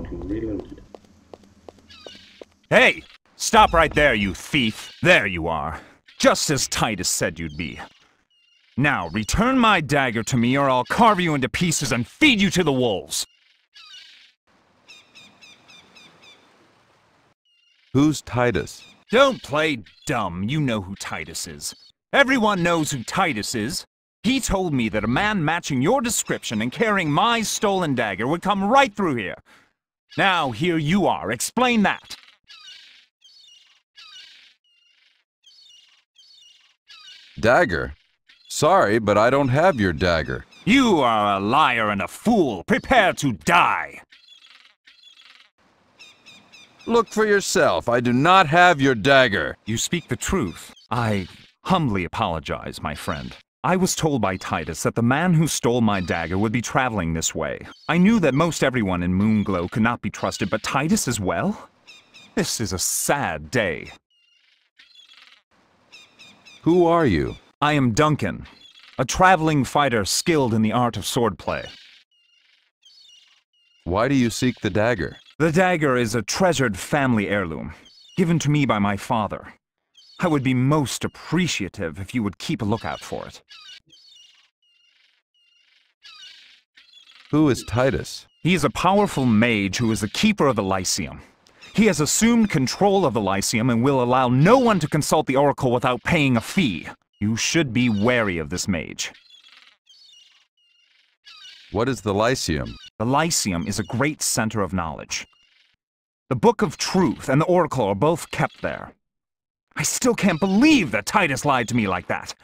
Reloaded. Hey! Stop right there, you thief! There you are. Just as Titus said you'd be. Now, return my dagger to me or I'll carve you into pieces and feed you to the wolves! Who's Titus? Don't play dumb, you know who Titus is. Everyone knows who Titus is. He told me that a man matching your description and carrying my stolen dagger would come right through here. Now, here you are. Explain that. Dagger? Sorry, but I don't have your dagger. You are a liar and a fool. Prepare to die. Look for yourself. I do not have your dagger. You speak the truth. I humbly apologize, my friend. I was told by Titus that the man who stole my dagger would be traveling this way. I knew that most everyone in Moonglow could not be trusted, but Titus as well? This is a sad day. Who are you? I am Duncan, a traveling fighter skilled in the art of swordplay. Why do you seek the dagger? The dagger is a treasured family heirloom, given to me by my father. I would be most appreciative if you would keep a lookout for it. Who is Titus? He is a powerful mage who is the keeper of the Lyceum. He has assumed control of the Lyceum and will allow no one to consult the Oracle without paying a fee. You should be wary of this mage. What is the Lyceum? The Lyceum is a great center of knowledge. The Book of Truth and the Oracle are both kept there. I still can't believe that Titus lied to me like that.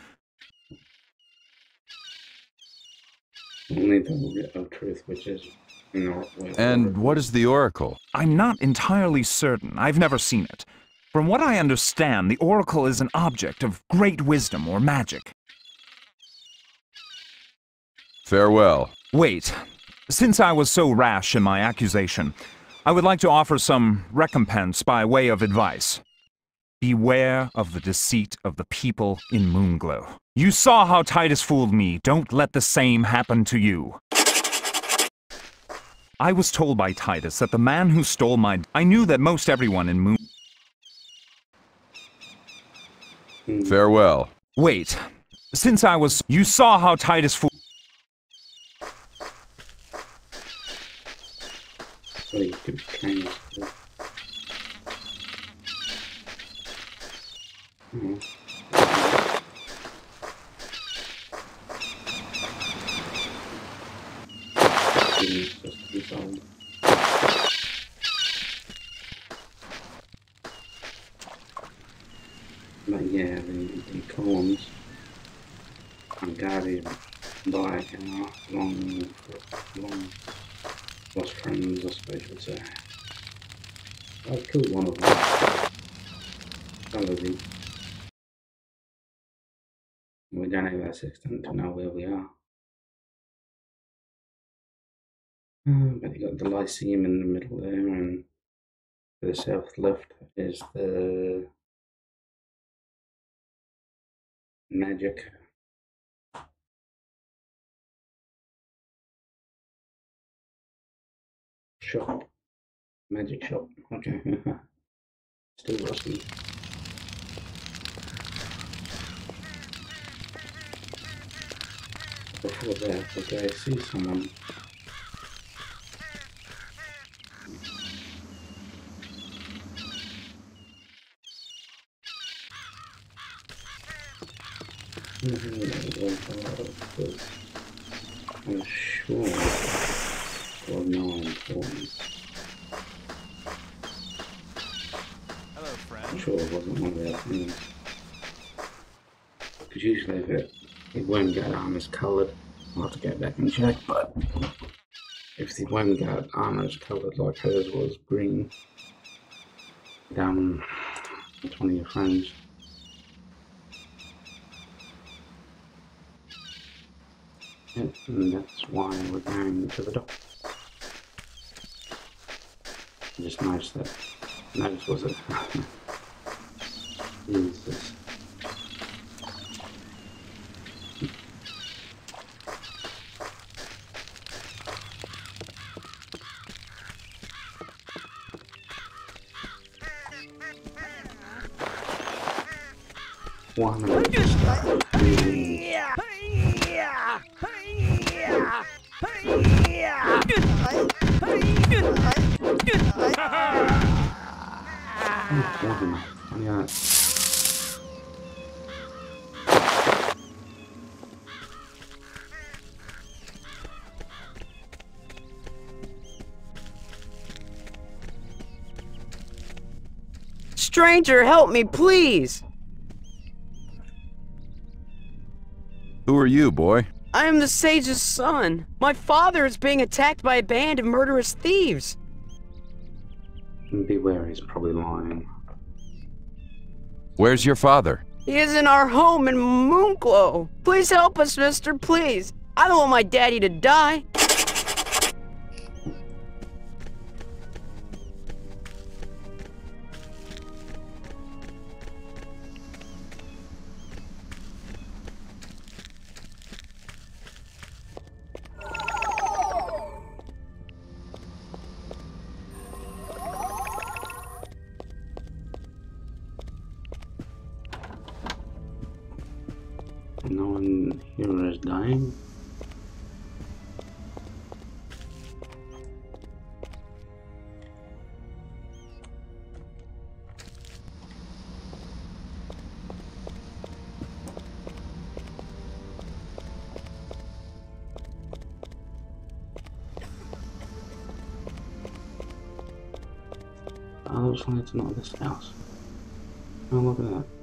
Only the of Truth, which is And what is the Oracle? I'm not entirely certain. I've never seen it. From what I understand, the Oracle is an object of great wisdom or magic. Farewell. Wait. Since I was so rash in my accusation, I would like to offer some recompense by way of advice. Beware of the deceit of the people in Moonglow. You saw how Titus fooled me. Don't let the same happen to you. I was told by Titus that the man who stole my... I knew that most everyone in Moon... Farewell. Wait. Since I was... You saw how Titus fooled... So you could kind of. Mhm. It's supposed to be sold. But yeah, the, the columns are guarded by a long, long lost friends, I suppose would say. I've killed one of them. Probably. We don't have extent to know where we are. Um, but you got the Lyceum in the middle there, and to the south left is the magic. Shop. Magic shop. Okay. Still rusty. Before that, okay, I see someone. I'm sure for no important. Hello, friend. I'm sure it wasn't one of their things. Because usually if it, it won't get armor's coloured, I'll have to go back and check, but if the Vanguard is coloured like hers was green, down it's one of your friends. And that's why we're going to the dock. I just noticed that. Notice was it? Use Stranger, help me, please! Who are you, boy? I am the sage's son. My father is being attacked by a band of murderous thieves. Beware, he's probably lying. Where's your father? He is in our home in Moonglow. Please help us, mister, please. I don't want my daddy to die. It's not this house. Oh, look at that.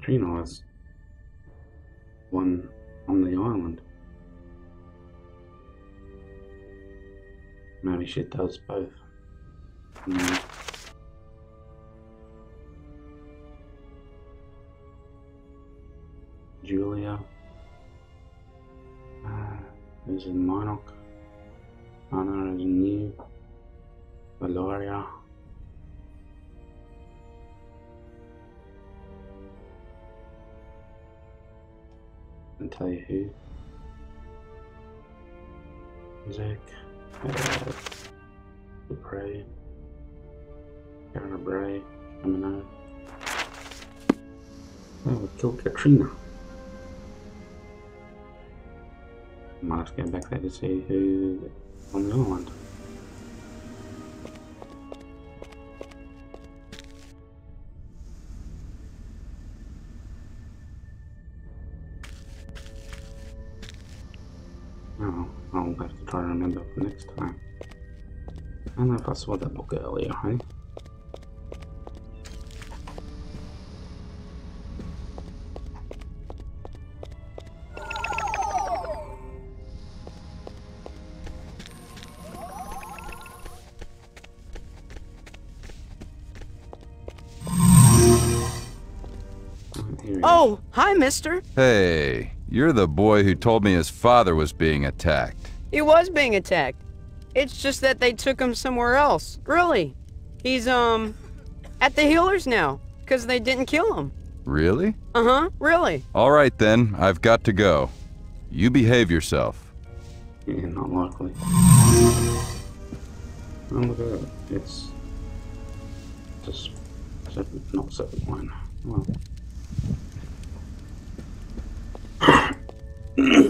Katrina was one on the island. Maybe she does both. Mm. Julia uh, is in Monarch. Anna is in Who. Zach. Uh, Bray. Karen Bray. Out. Oh, we killed Katrina. Might have to go back there to see who on the other Oh, next time. I don't know if I saw that book earlier, honey. Here he is. Oh, hi, mister. Hey, you're the boy who told me his father was being attacked. He was being attacked. It's just that they took him somewhere else. Really. He's, um, at the healers now. Because they didn't kill him. Really? Uh huh, really. All right then, I've got to go. You behave yourself. Yeah, not likely. Oh, look at that. It's just seven, not seven wine. Well.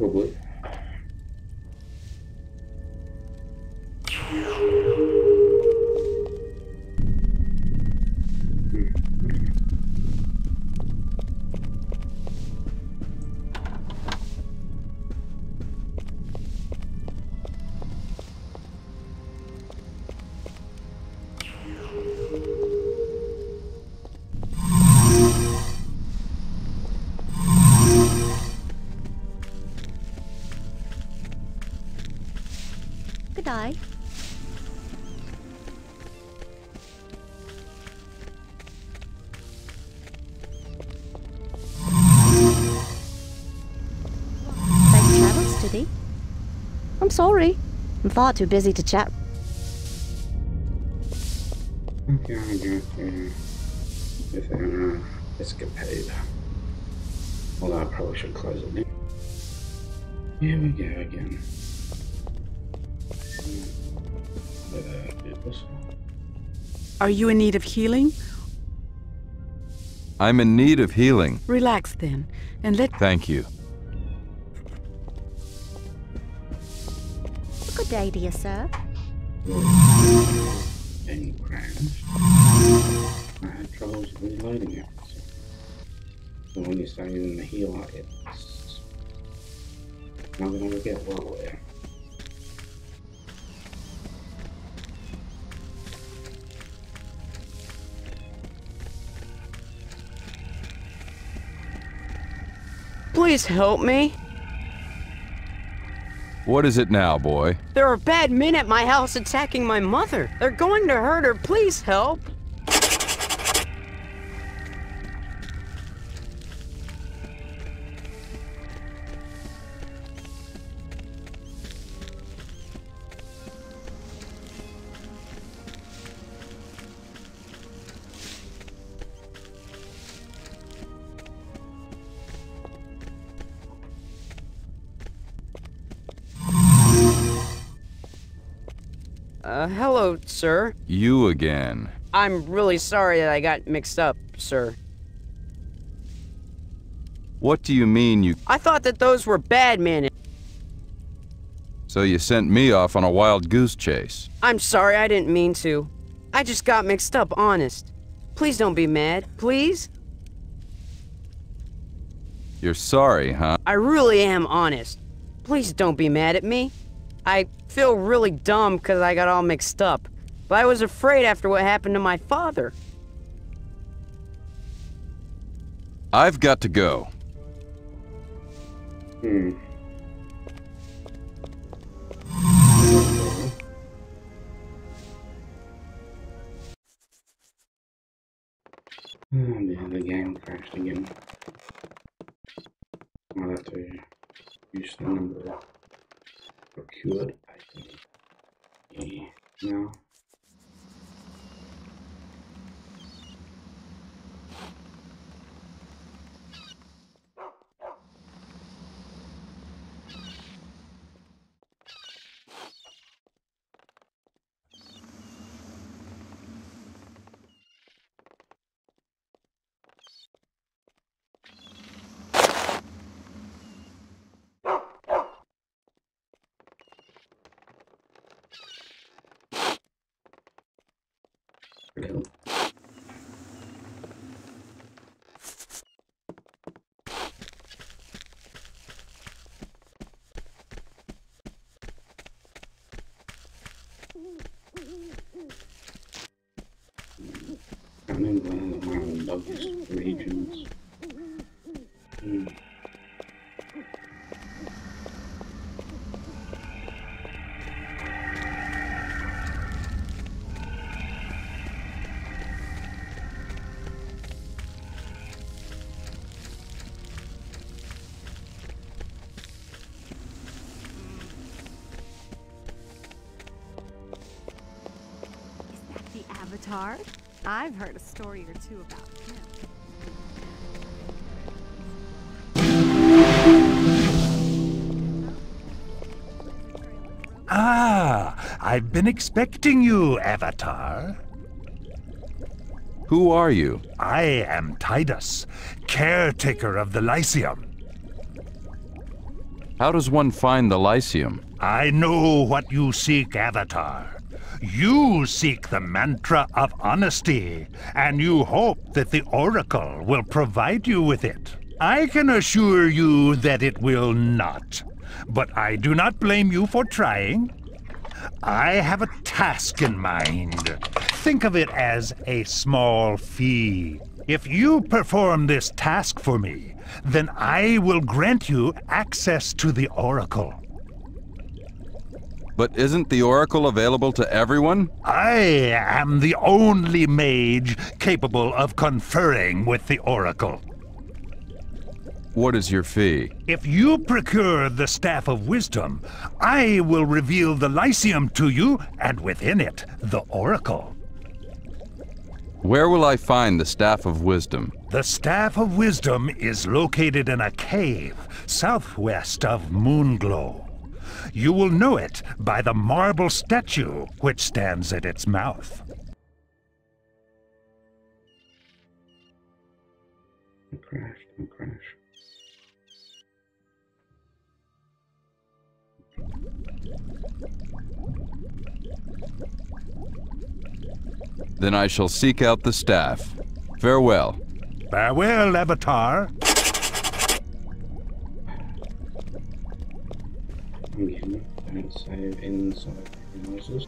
Probably. Eye. Safe travels, Tiddy. I'm sorry. I'm far too busy to chat. Okay, I go through with an uh, escapade. Well, I probably should close it. Here we go again. This one. Are you in need of healing? I'm in need of healing. Relax then, and let Thank you. Good day, dear sir. Game crashed. I had troubles reloading it. So when you start using the healer, it's not gonna get well there. Please help me. What is it now, boy? There are bad men at my house attacking my mother. They're going to hurt her. Please help. Sir. You again. I'm really sorry that I got mixed up, sir. What do you mean you... I thought that those were bad men. So you sent me off on a wild goose chase? I'm sorry, I didn't mean to. I just got mixed up, honest. Please don't be mad, please? You're sorry, huh? I really am honest. Please don't be mad at me. I feel really dumb because I got all mixed up. But I was afraid after what happened to my father. I've got to go. Hmm. Oh man, the game crashed again. I'll have to use the number procured item. Yeah, no. true. Running around those regions. Mm. I've heard a story or two about him. Ah, I've been expecting you, Avatar. Who are you? I am Tidus, caretaker of the Lyceum. How does one find the Lyceum? I know what you seek, Avatar. You seek the mantra of honesty, and you hope that the Oracle will provide you with it. I can assure you that it will not. But I do not blame you for trying. I have a task in mind. Think of it as a small fee. If you perform this task for me, then I will grant you access to the Oracle. But isn't the Oracle available to everyone? I am the only mage capable of conferring with the Oracle. What is your fee? If you procure the Staff of Wisdom, I will reveal the Lyceum to you, and within it, the Oracle. Where will I find the Staff of Wisdom? The Staff of Wisdom is located in a cave southwest of Moonglow. You will know it by the marble statue which stands at its mouth. Don't crash, don't crash. Then I shall seek out the staff. Farewell. Farewell, Avatar. Again, don't save inside the houses.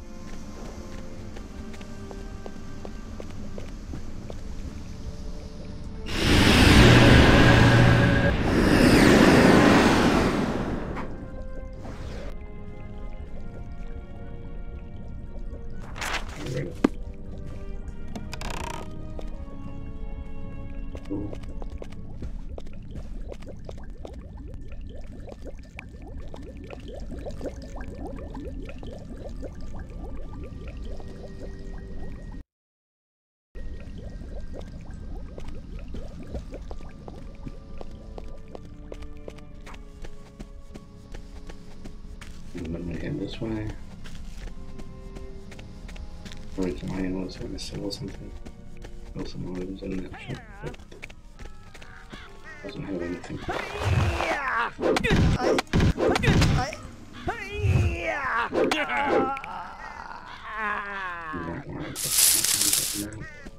Was to sell something. Sell some items in that shop, but doesn't have anything. You might want to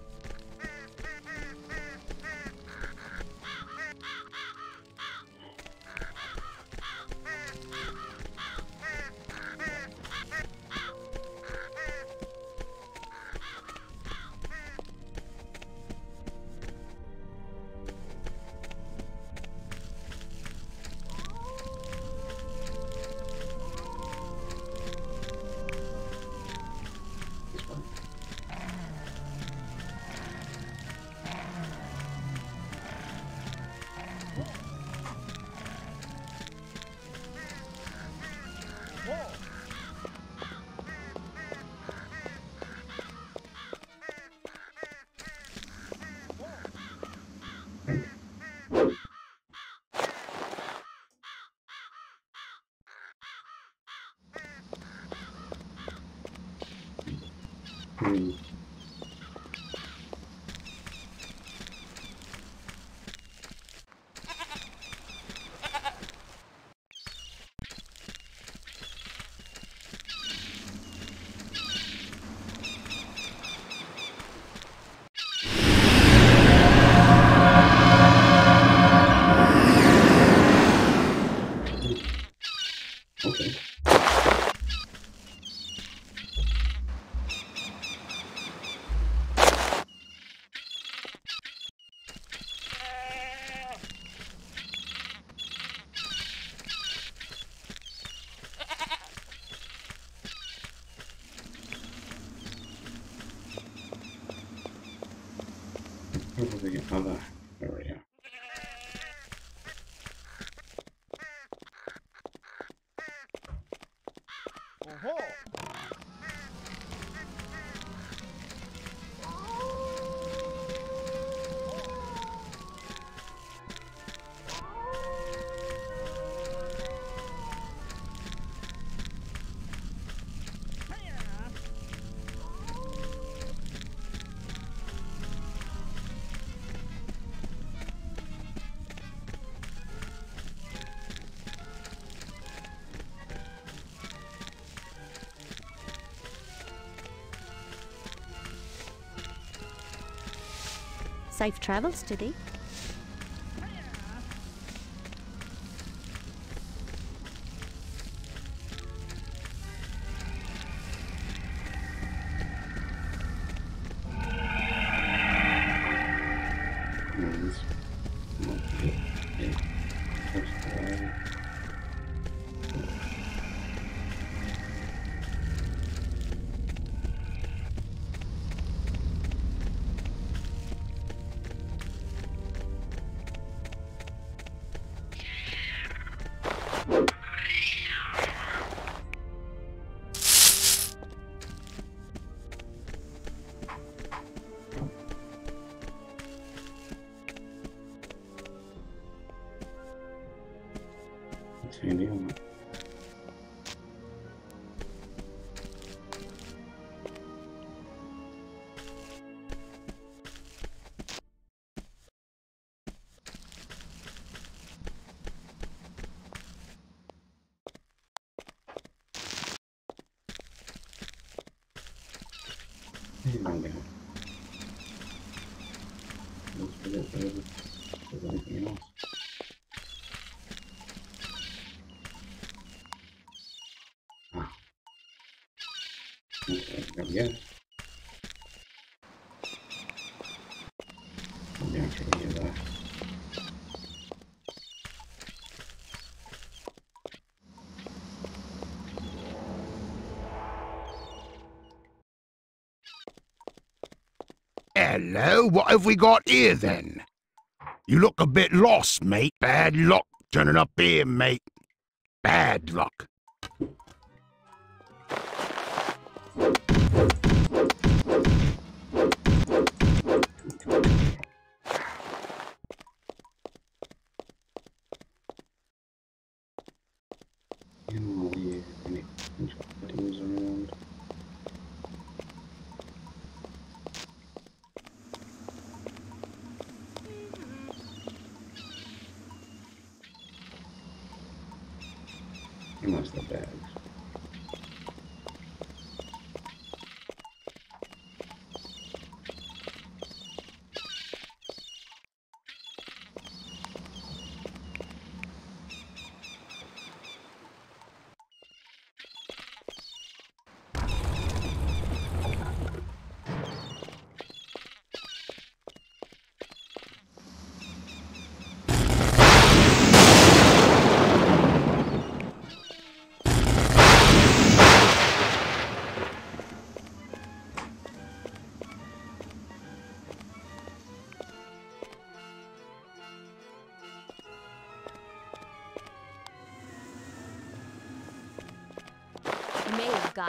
hole. Safe travels, Tiddy. Hello, what have we got here then? You look a bit lost, mate. Bad luck turning up here, mate. Unless the bags.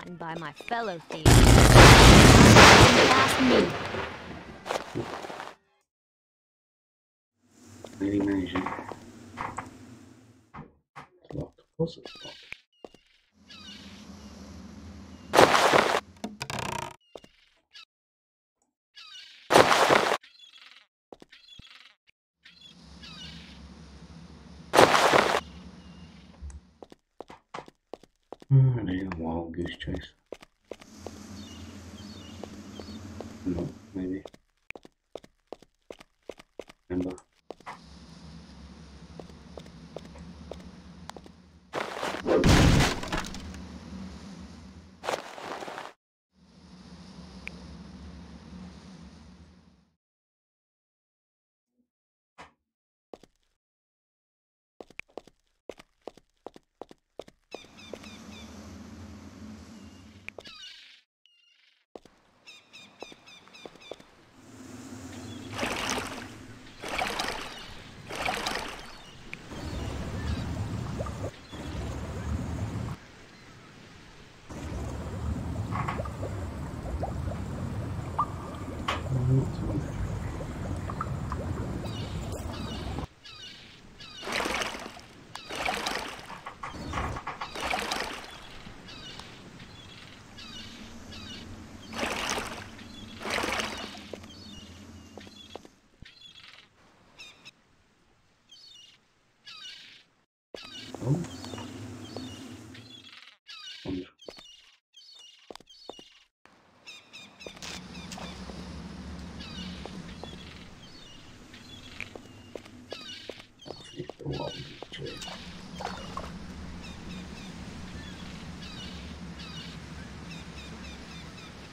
May have gotten by my fellow thieves. Me. Lady Magic. It's locked. Of course it's locked. Wild goose chase. No, maybe.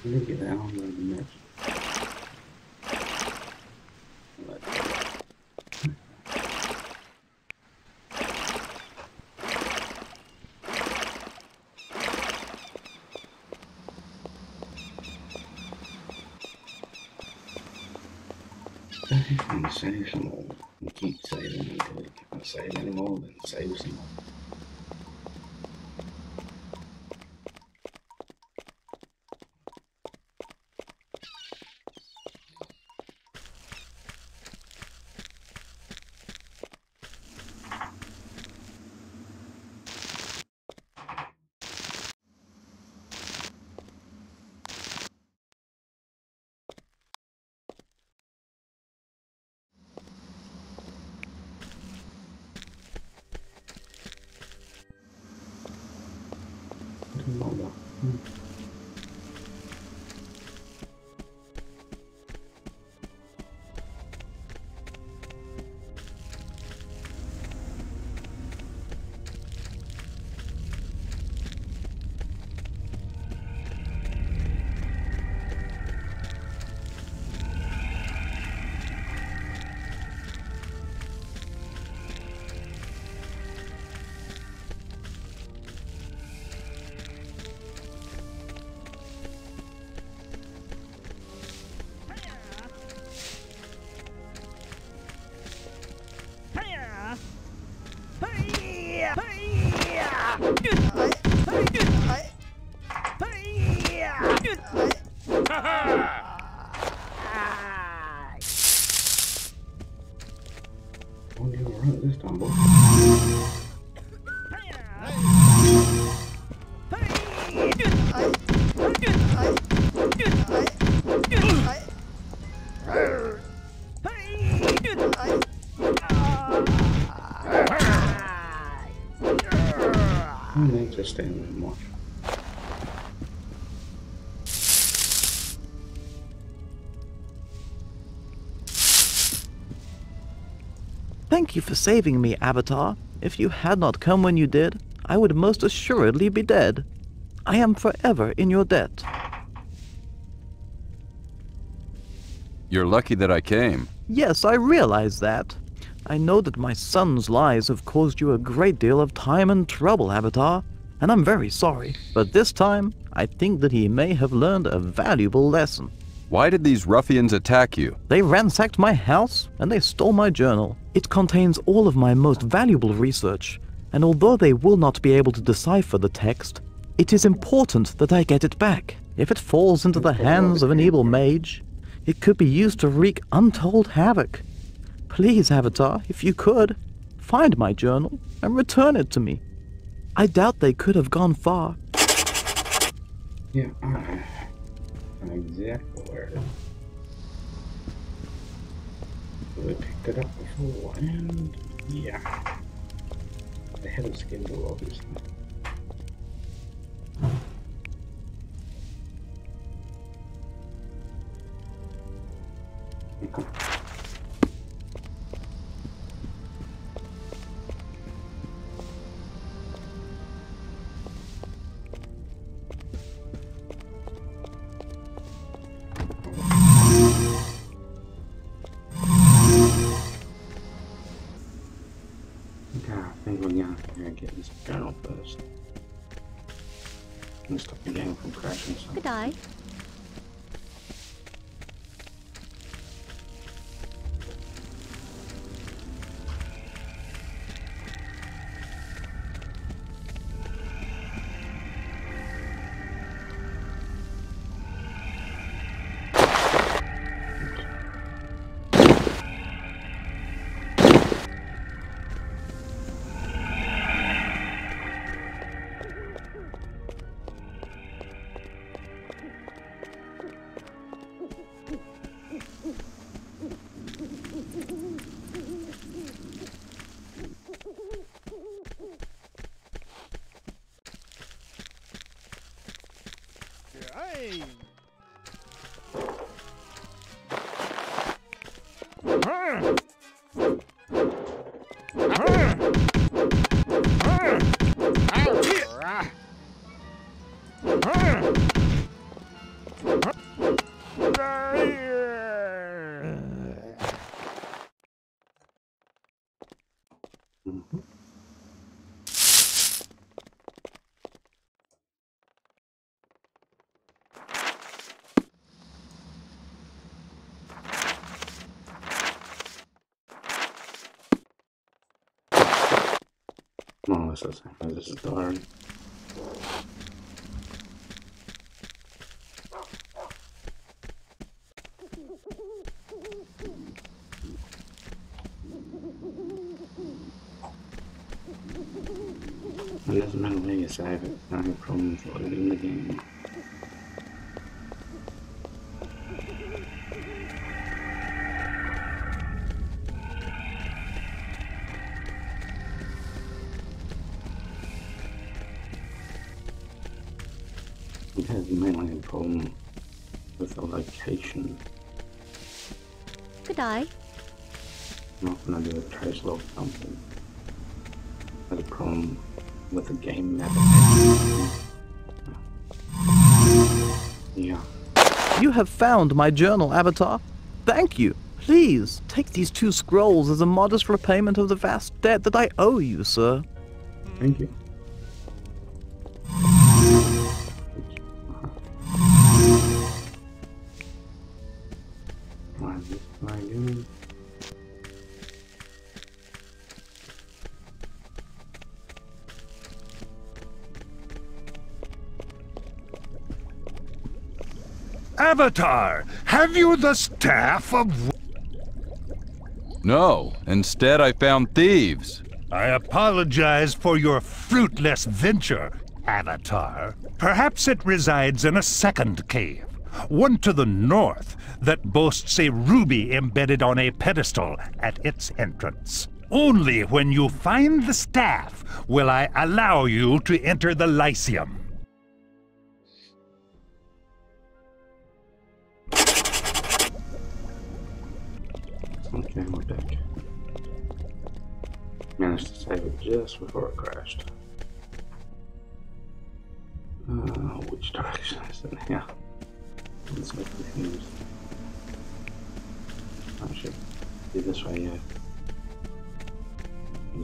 Let me get down the next. Save some more. And keep saving until you can't save anymore, then save some more. I may just and watch. Thank you for saving me, Avatar. If you had not come when you did, I would most assuredly be dead. I am forever in your debt. You're lucky that I came. Yes, I realize that. I know that my son's lies have caused you a great deal of time and trouble, Avatar, and I'm very sorry. But this time, I think that he may have learned a valuable lesson. Why did these ruffians attack you? They ransacked my house and they stole my journal. It contains all of my most valuable research, and although they will not be able to decipher the text, it is important that I get it back. If it falls into the hands of an evil mage, it could be used to wreak untold havoc. Please, Avatar, if you could, find my journal and return it to me. I doubt they could have gone far. Yeah, exactly where it is. We picked it up before, and yeah. Ahead of schedule, obviously. Okay, Mm. Same as this is diary. It doesn't matter where you save it, no problems loading the game. With the location. Good eye. Not when I do a trace log something. Has a problem with the game map. Yeah. You have found my journal, Avatar. Thank you. Please, take these two scrolls as a modest repayment of the vast debt that I owe you, sir. Thank you. Avatar, have you the staff of... No, instead I found thieves. I apologize for your fruitless venture, Avatar. Perhaps it resides in a second cave, one to the north, that boasts a ruby embedded on a pedestal at its entrance. Only when you find the staff will I allow you to enter the Lyceum. Managed to save it just before it crashed. Uh, which direction is it now? I'm so confused. I should be this way, yeah.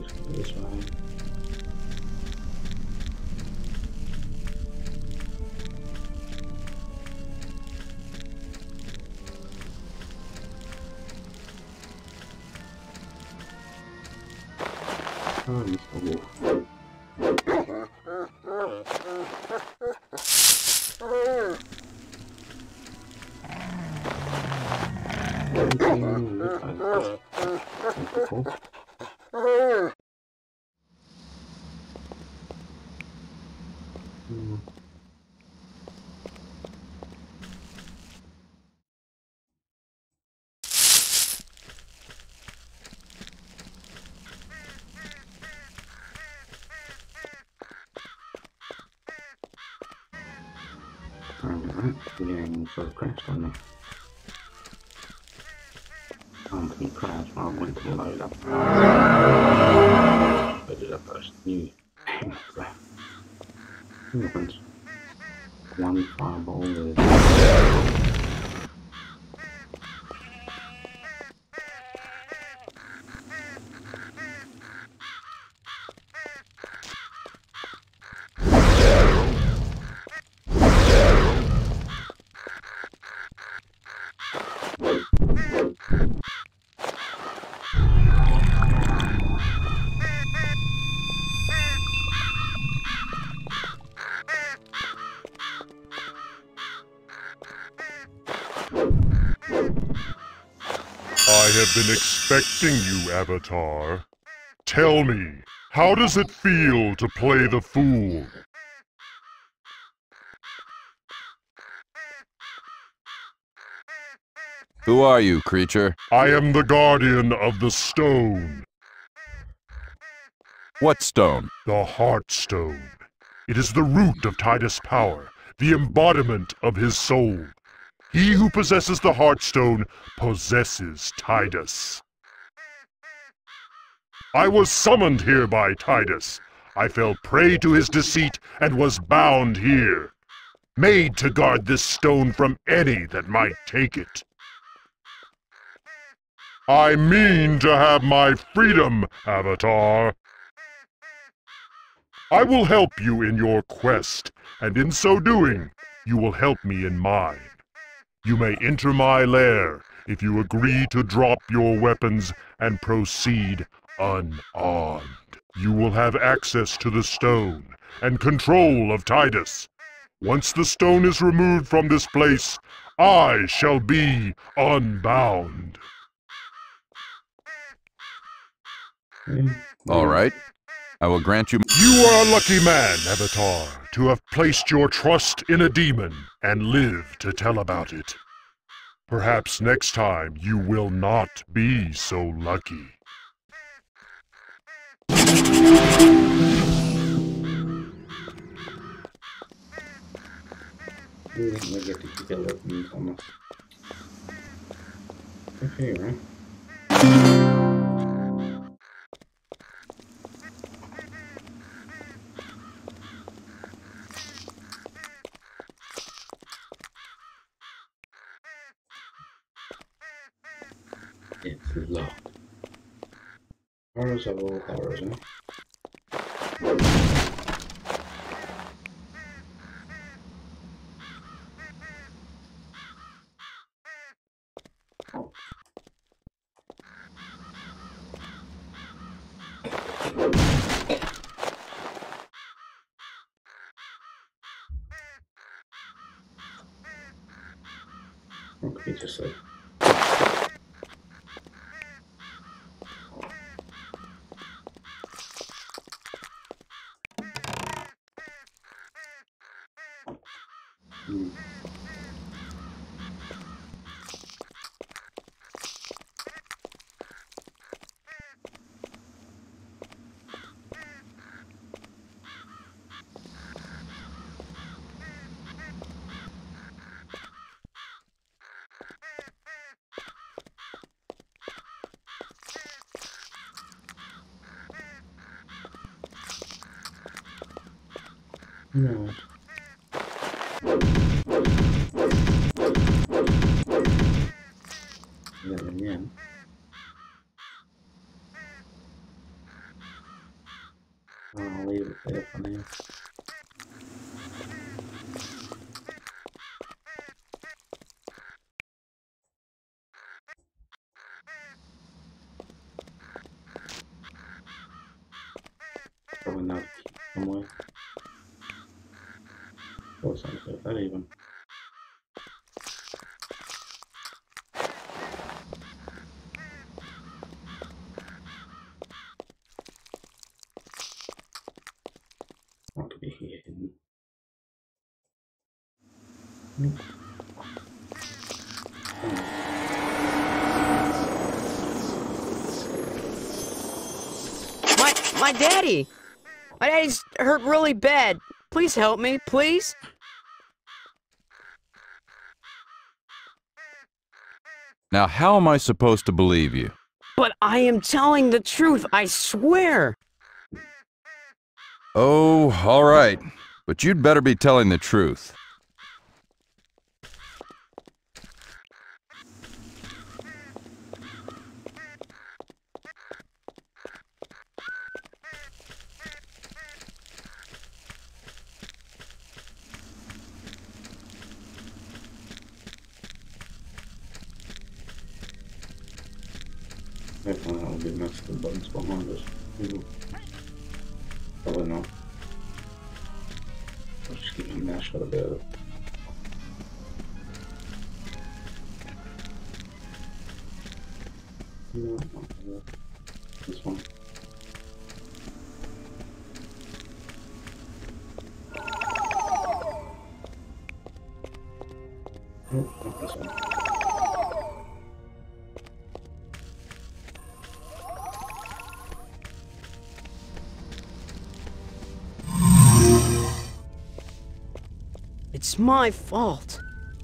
Just go this way. 何んですか。Um, can crash when I went to load up. Loaded up those new things. One fireball is. Been expecting you, Avatar. Tell me, how does it feel to play the fool? Who are you, creature? I am the guardian of the stone, What stone? the Heartstone. It is the root of Titus' power, the embodiment of his soul. He who possesses the Heartstone possesses Titus. I was summoned here by Titus. I fell prey to his deceit and was bound here. made to guard this stone from any that might take it. I mean to have my freedom, Avatar. I will help you in your quest, and in so doing, you will help me in mine. You may enter my lair if you agree to drop your weapons and proceed unarmed. You will have access to the stone and control of Titus. Once the stone is removed from this place, I shall be unbound. All right. I will grant you. You are a lucky man, Avatar, to have placed your trust in a demon and live to tell about it. Perhaps next time you will not be so lucky. Ooh, negative development almost. Okay, right? It's locked. Horrors of all horrors, eh? Okay, just like Hmm. No. Then again. I'll leave it now. Probably not somewhere. Or something that even. Want to be here hidden. Nope. My daddy! My daddy's hurt really bad. Please help me, please. Now, how am I supposed to believe you? But I am telling the truth, I swear. Oh, all right. But you'd better be telling the truth. Fault.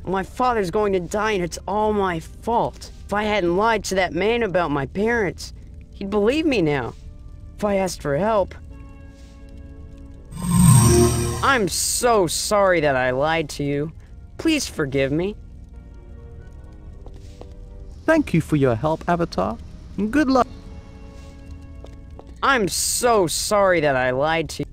My father's going to die and it's all my fault. If I hadn't lied to that man about my parents, he'd believe me now. If I asked for help. I'm so sorry that I lied to you. Please forgive me. Thank you for your help, Avatar. Good luck. I'm so sorry that I lied to you.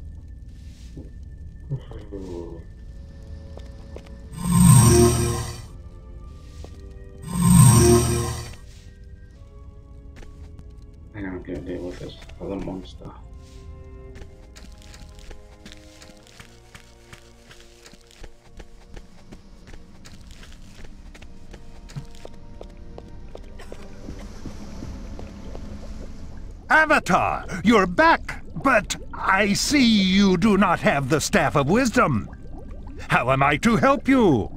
Avatar, you're back, but I see you do not have the Staff of Wisdom. How am I to help you?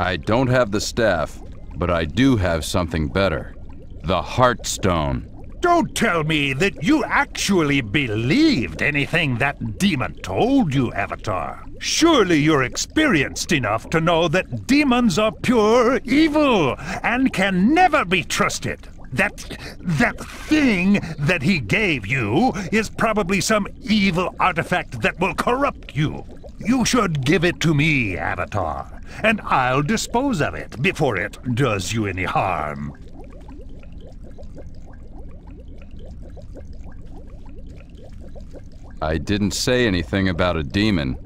I don't have the staff, but I do have something better. The Heartstone. Don't tell me that you actually believed anything that demon told you, Avatar. Surely you're experienced enough to know that demons are pure evil and can never be trusted. That that thing that he gave you is probably some evil artifact that will corrupt you. You should give it to me, Avatar, and I'll dispose of it before it does you any harm. I didn't say anything about a demon.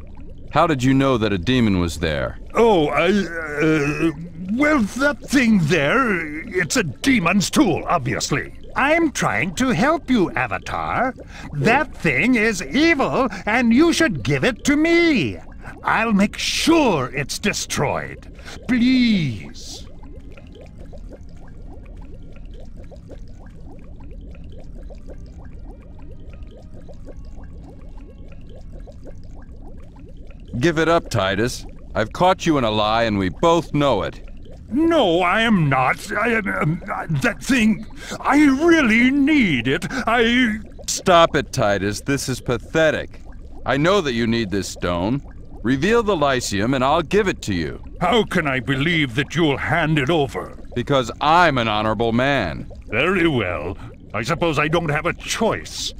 How did you know that a demon was there? Oh, I, uh, well, that thing there, it's a demon's tool, obviously. I'm trying to help you, Avatar. That thing is evil, and you should give it to me. I'll make sure it's destroyed. Please. Give it up, Titus. I've caught you in a lie and we both know it. No, I am not. I am. Um, that thing. I really need it. I. Stop it, Titus. This is pathetic. I know that you need this stone. Reveal the Lyceum and I'll give it to you. How can I believe that you'll hand it over? Because I'm an honorable man. Very well. I suppose I don't have a choice.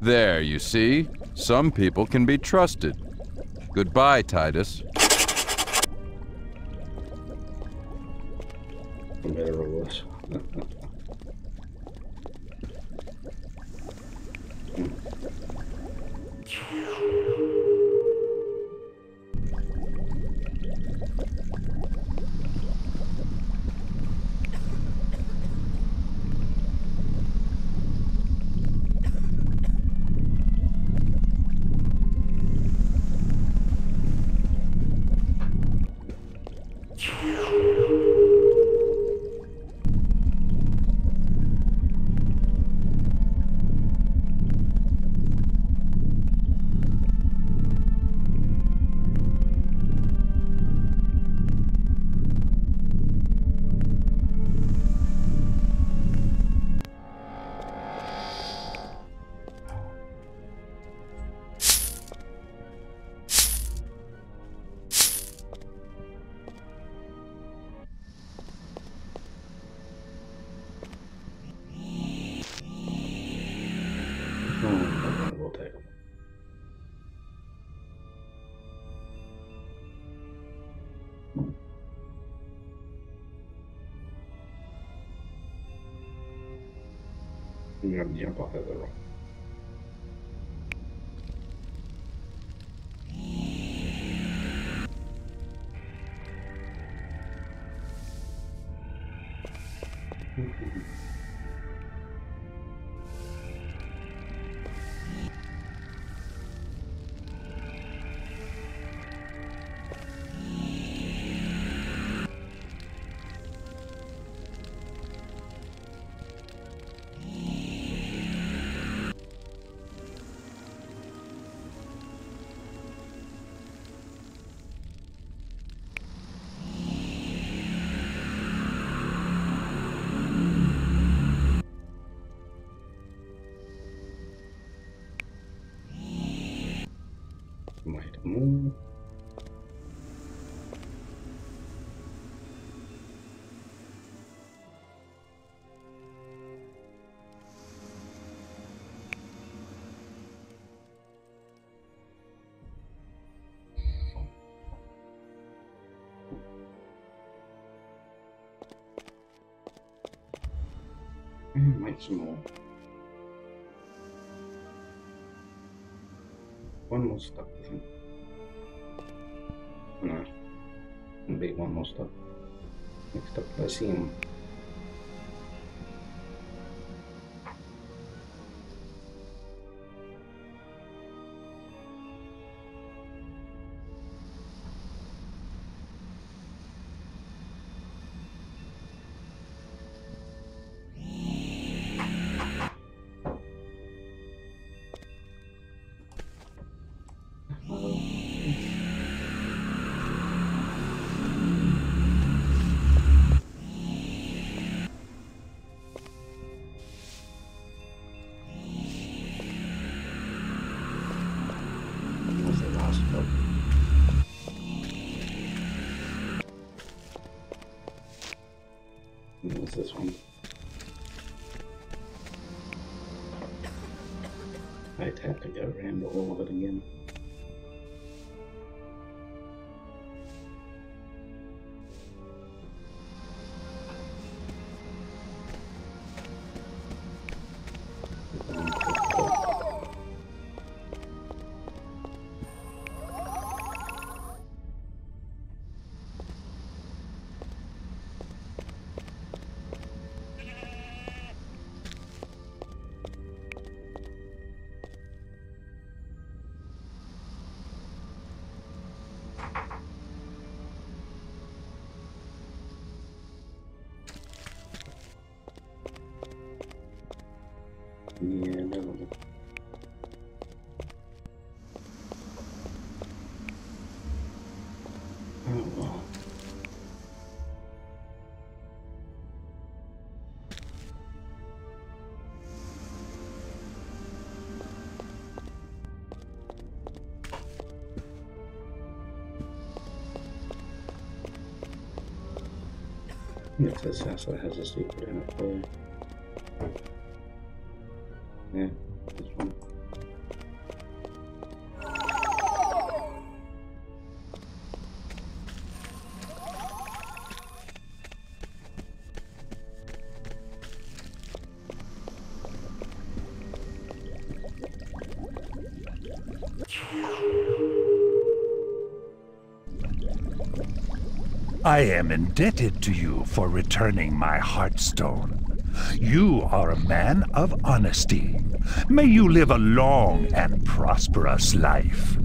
There, you see? Some people can be trusted. Goodbye, Titus. Better I'm gonna jump Hmm, Make some more. One more stuck, I think. No. One more stuck. Next up, Lyceum. see the This one? If this also has a secret in it for I am indebted to you for returning my Heartstone. You are a man of honesty. May you live a long and prosperous life.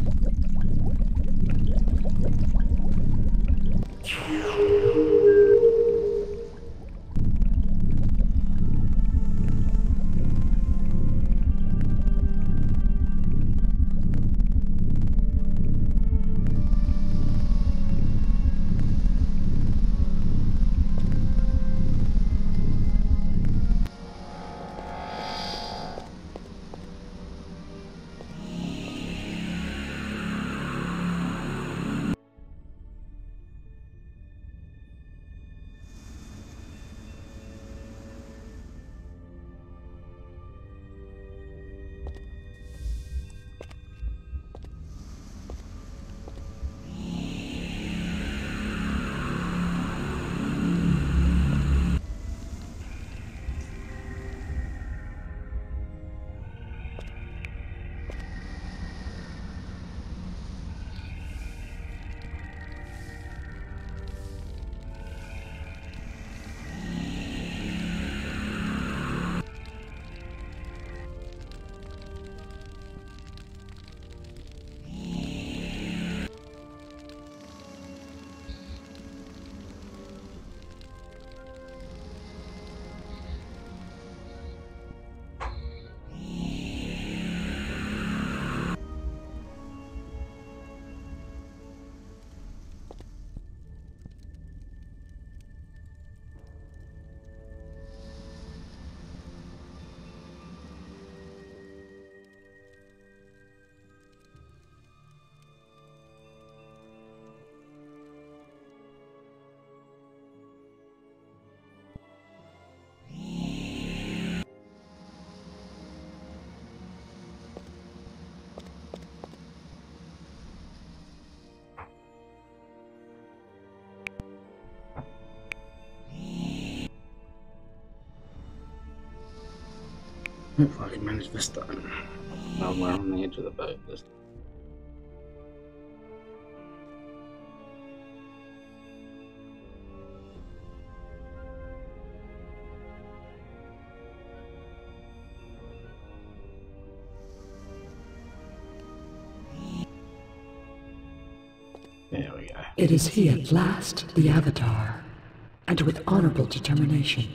If I can manage this oh, time. Well, we're on the edge of the boat this time. There we go. It is he at last, the Avatar, and with honorable determination,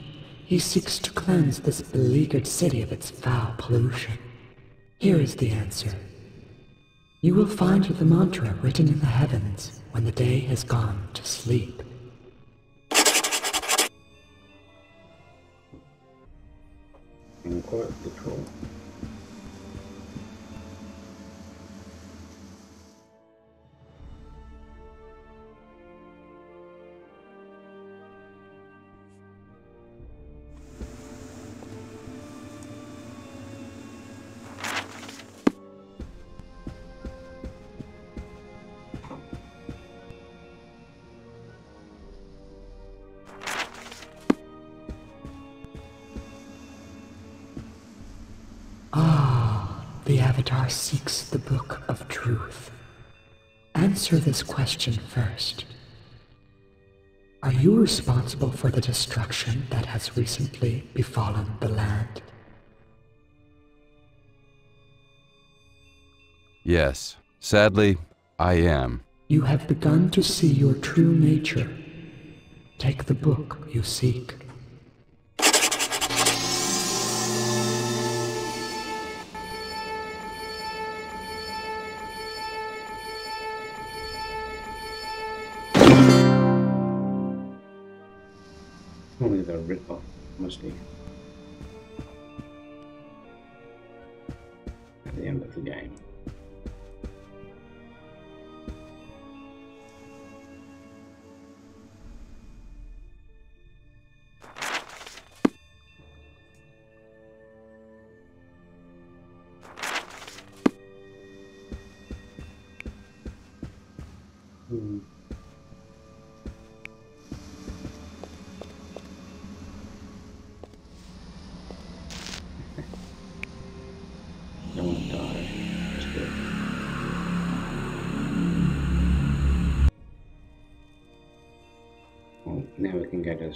he seeks to cleanse this beleaguered city of its foul pollution. Here is the answer. You will find the mantra written in the heavens when the day has gone to sleep. The Avatar seeks the Book of Truth. Answer this question first. Are you responsible for the destruction that has recently befallen the land? Yes, sadly, I am. You have begun to see your true nature. Take the book you seek. Off,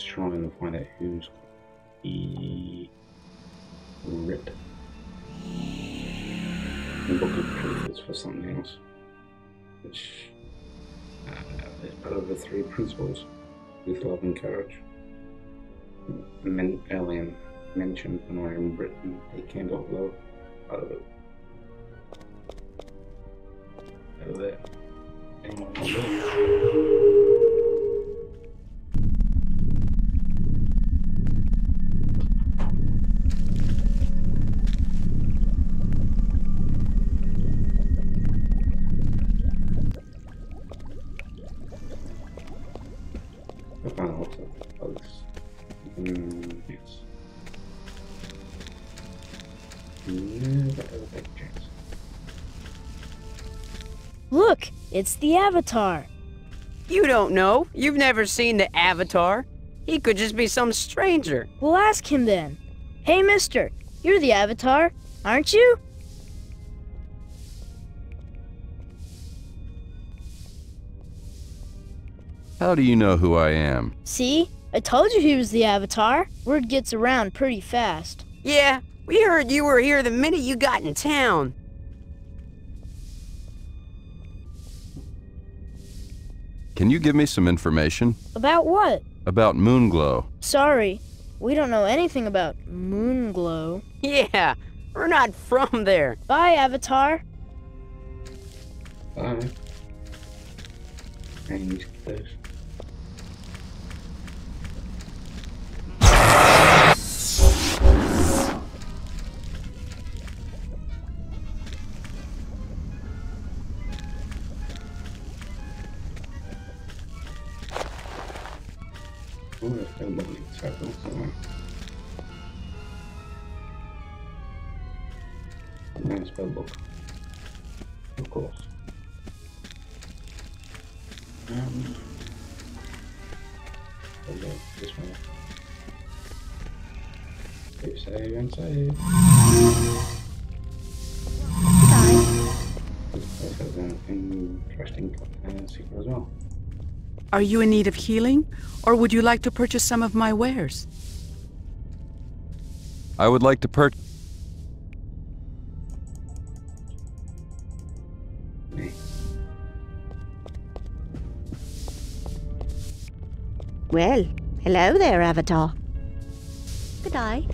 can go to find out who's the rip. Book of is for something else, which uh, is part of the three principles with love and courage. Men- earlier mentioned when were in Britain, the candle of love, part of it. It's the Avatar. You don't know. You've never seen the Avatar. He could just be some stranger. We'll ask him then. Hey, mister, you're the Avatar, aren't you? How do you know who I am? See? I told you he was the Avatar. Word gets around pretty fast. Yeah, we heard you were here the minute you got in town. Can you give me some information About what? about Moonglow? Sorry, we don't know anything about Moonglow. Yeah, we're not from there. Bye, Avatar. Bye. And those. Secret as well. Are you in need of healing? Or would you like to purchase some of my wares? I would like to purchase. Well, hello there, Avatar. Good day.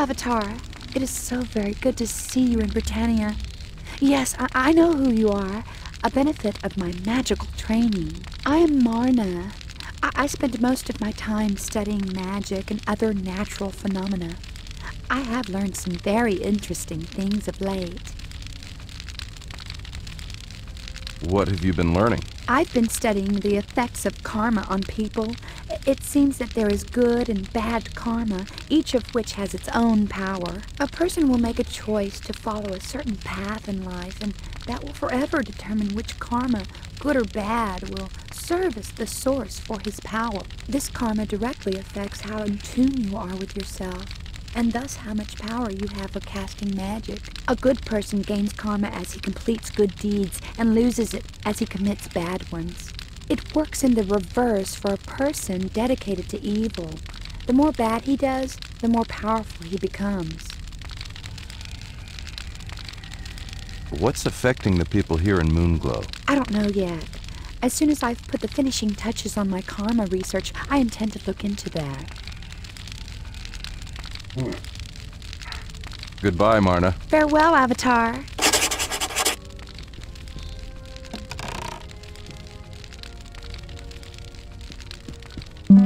Avatar. It is so very good to see you in Britannia. Yes, I, I know who you are. A benefit of my magical training. I am Marna. I, I spend most of my time studying magic and other natural phenomena. I have learned some very interesting things of late. What have you been learning? I've been studying the effects of karma on people. It seems that there is good and bad karma, each of which has its own power. A person will make a choice to follow a certain path in life, and that will forever determine which karma, good or bad, will serve as the source for his power. This karma directly affects how in tune you are with yourself and thus how much power you have for casting magic. A good person gains karma as he completes good deeds and loses it as he commits bad ones. It works in the reverse for a person dedicated to evil. The more bad he does, the more powerful he becomes. What's affecting the people here in Moonglow? I don't know yet. As soon as I've put the finishing touches on my karma research, I intend to look into that. Goodbye, Marna. Farewell, Avatar.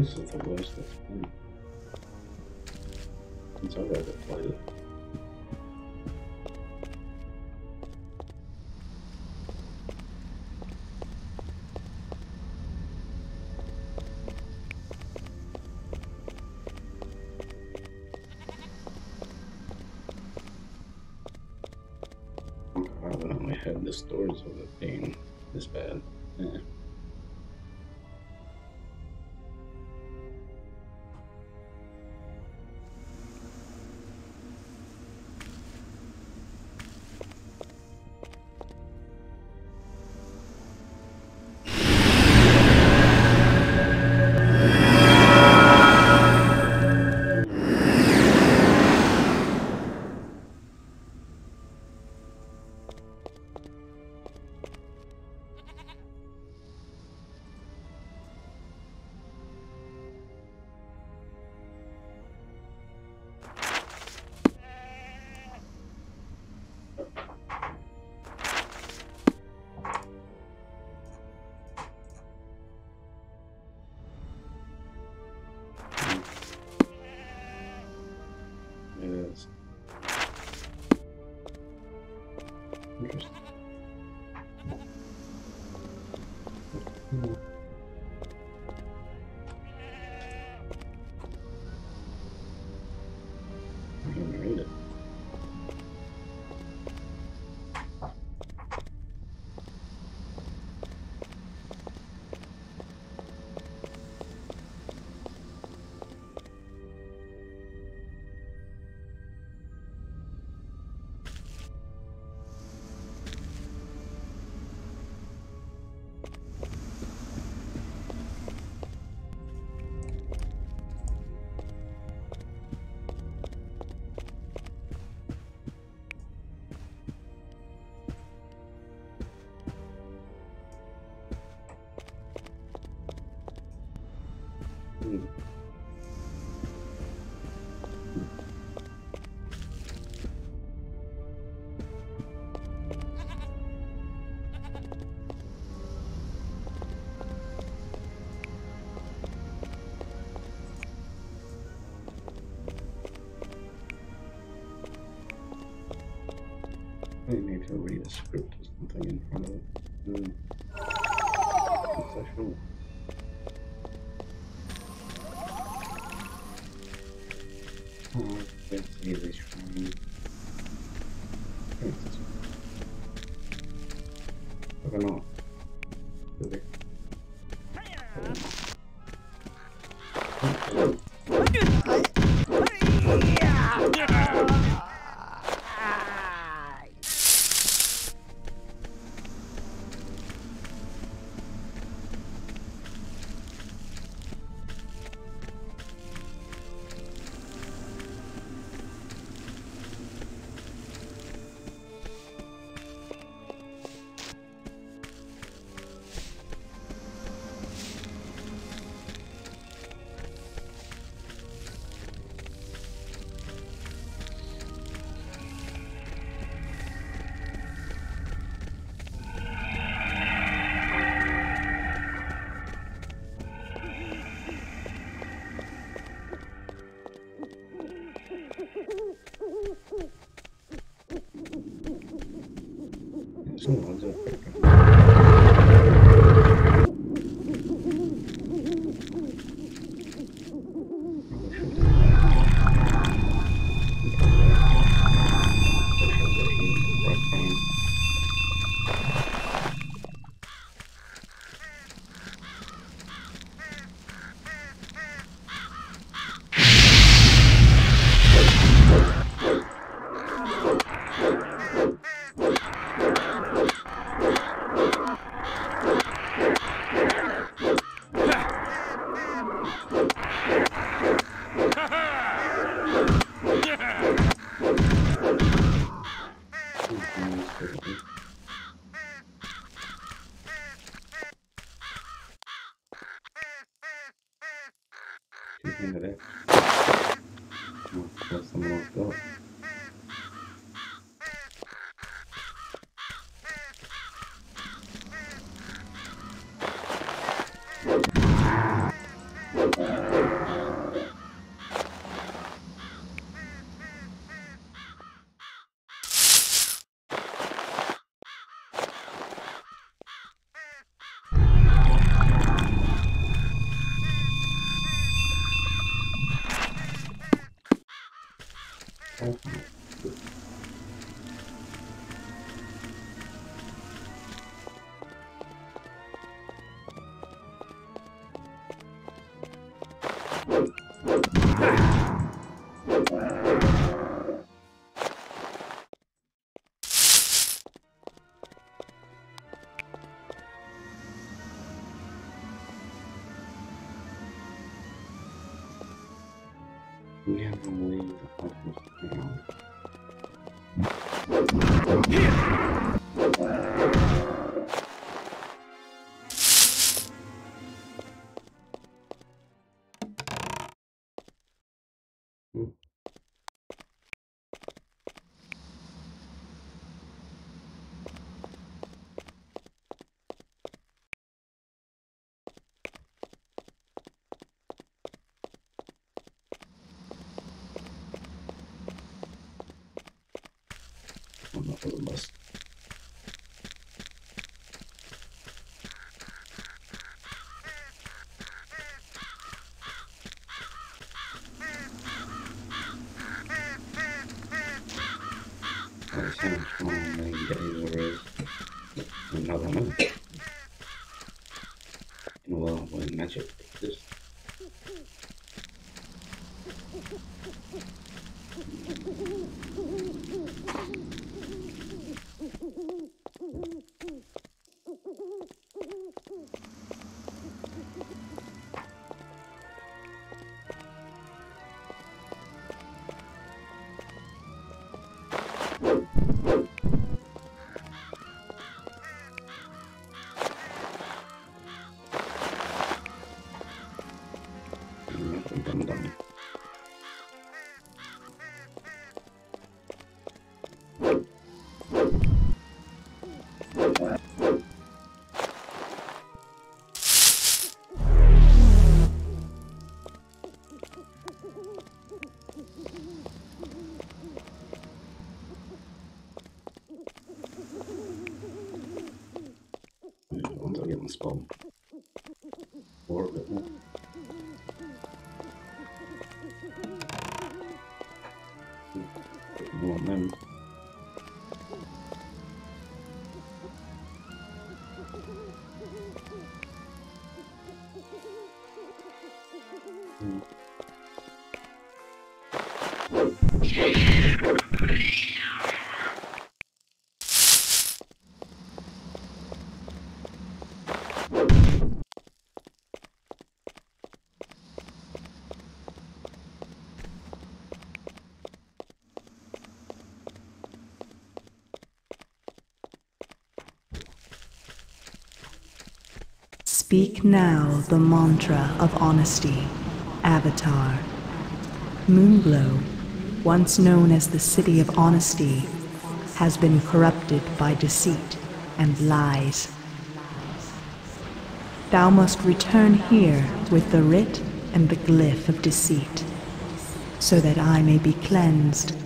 this is the worst it's been since I've ever played it. I need to read a script or something in front of it. Hmm. Sure. Oh, let's see this one. I don't. Never leave the I spawn. Or a Speak now the mantra of honesty, Avatar. Moonglow, once known as the City of Honesty, has been corrupted by deceit and lies. Thou must return here with the writ and the glyph of deceit, so that I may be cleansed.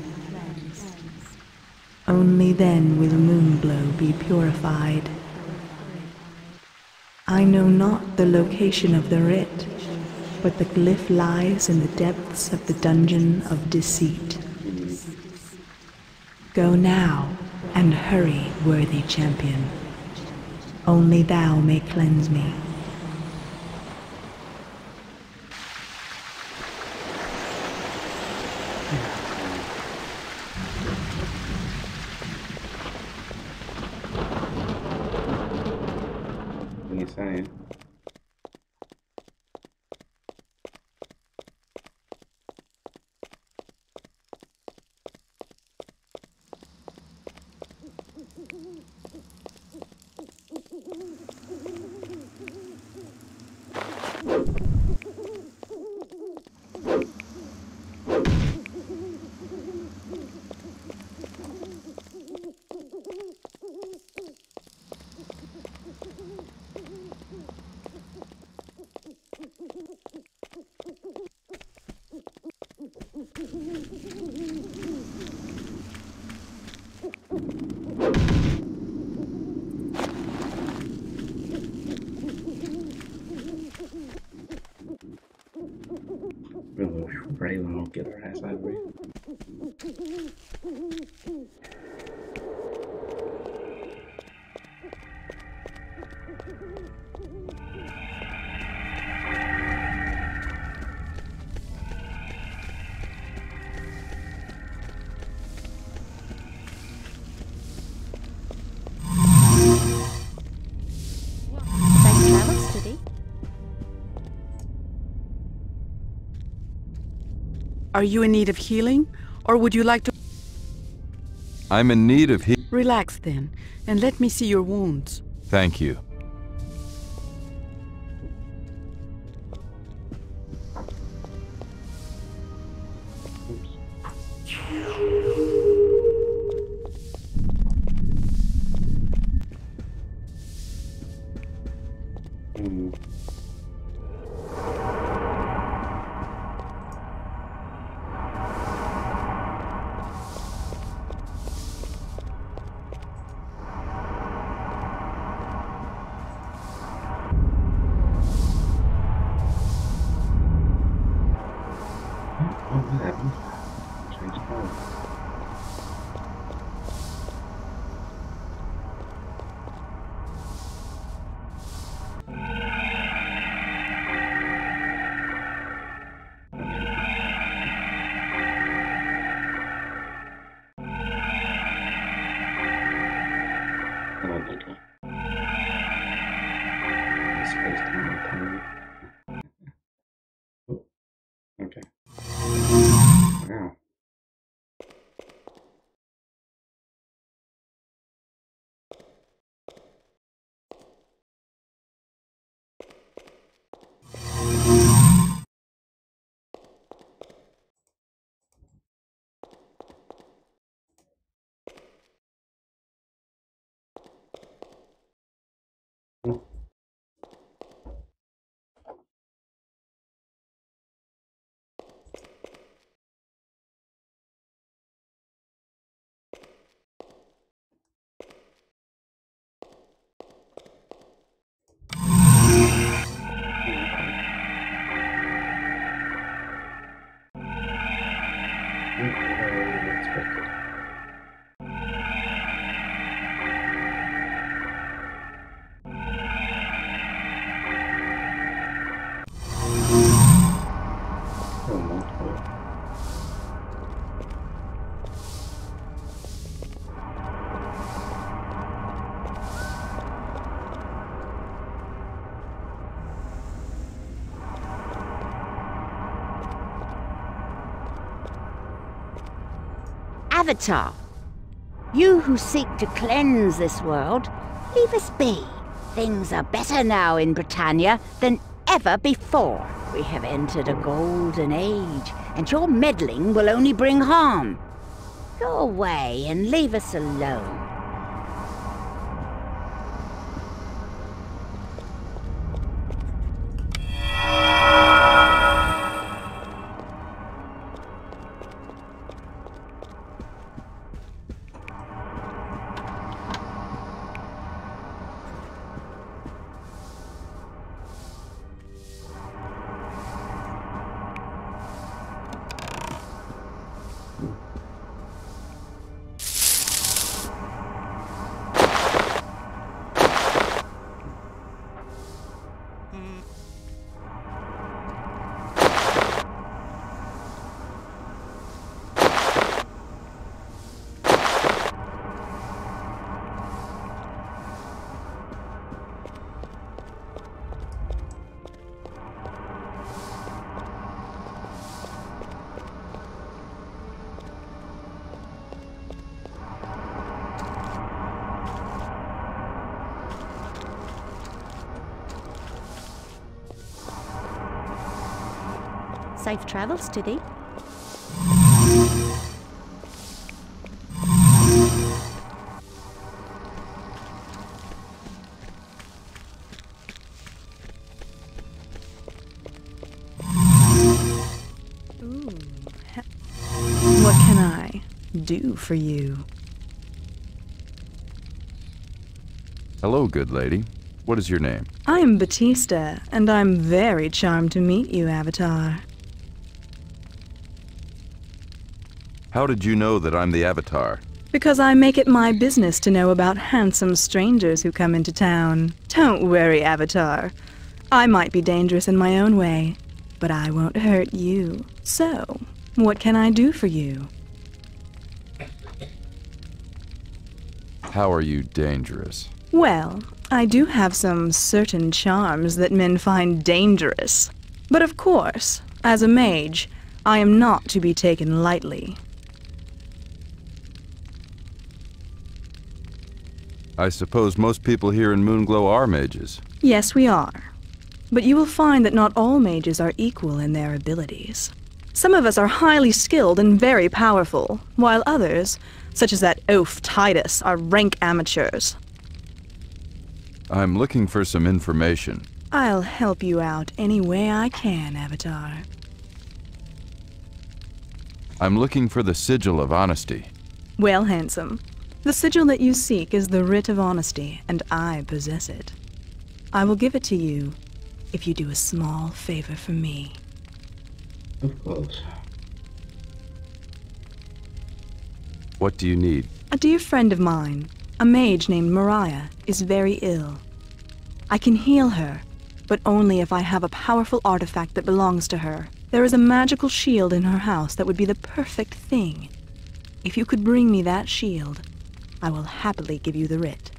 Only then will Moonglow be purified. I know not the location of the writ, but the glyph lies in the depths of the dungeon of deceit. Go now, and hurry, worthy champion. Only thou may cleanse me. Are you in need of healing, or would you like to... I'm in need of he- Relax then, and let me see your wounds. Thank you. Avatar, you who seek to cleanse this world, leave us be. Things are better now in Britannia than ever before. We have entered a golden age, and your meddling will only bring harm. Go away and leave us alone. Safe travels, Tiddy. Ooh. What can I do for you? Hello, good lady. What is your name? I'm Batista, and I'm very charmed to meet you, Avatar. How did you know that I'm the Avatar? Because I make it my business to know about handsome strangers who come into town. Don't worry, Avatar. I might be dangerous in my own way, but I won't hurt you. So, what can I do for you? How are you dangerous? Well, I do have some certain charms that men find dangerous. But of course, as a mage, I am not to be taken lightly. I suppose most people here in Moonglow are mages. Yes, we are. But you will find that not all mages are equal in their abilities. Some of us are highly skilled and very powerful, while others, such as that oaf Titus, are rank amateurs. I'm looking for some information. I'll help you out any way I can, Avatar. I'm looking for the Sigil of Honesty. Well, handsome, the sigil that you seek is the writ of honesty, and I possess it. I will give it to you if you do a small favor for me. Of course. What do you need? A dear friend of mine, a mage named Mariah, is very ill. I can heal her, but only if I have a powerful artifact that belongs to her. There is a magical shield in her house that would be the perfect thing. If you could bring me that shield, I will happily give you the writ.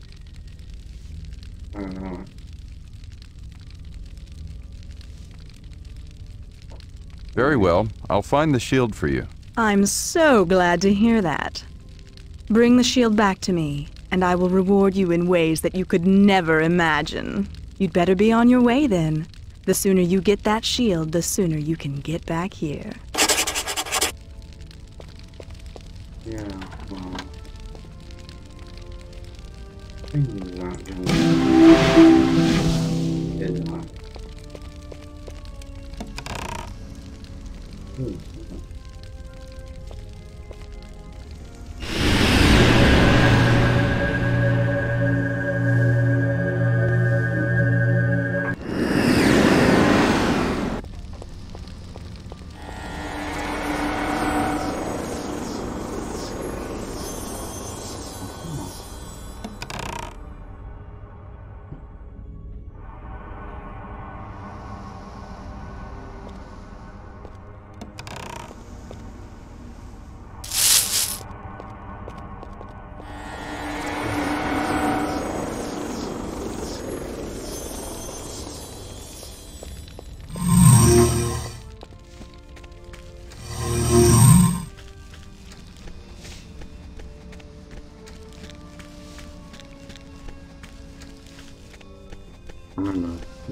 I. Very well. I'll find the shield for you. I'm so glad to hear that. Bring the shield back to me, and I will reward you in ways that you could never imagine. You'd better be on your way then. The sooner you get that shield, the sooner you can get back here. Yeah, well. Things aren't going Is not. Hmm.